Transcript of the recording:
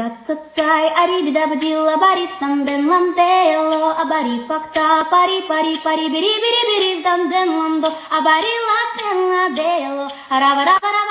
Рацацай, ари бадила, барит станден ландело, абари факта, пари, пари, пари, бери, бери, бери, станден ландо, абари ластен ладело, арава, рава, рава,